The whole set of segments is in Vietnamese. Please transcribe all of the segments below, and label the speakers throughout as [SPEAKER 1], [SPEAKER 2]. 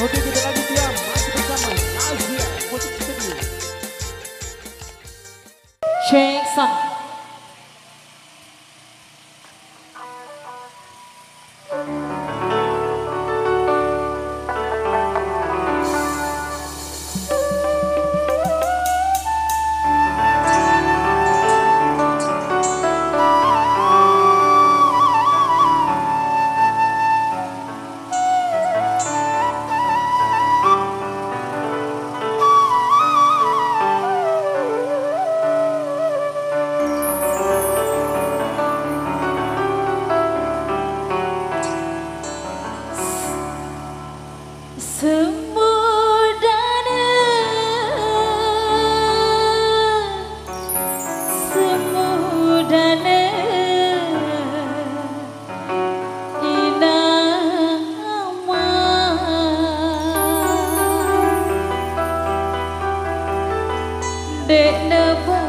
[SPEAKER 1] We'll
[SPEAKER 2] để nở vui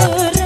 [SPEAKER 2] amor.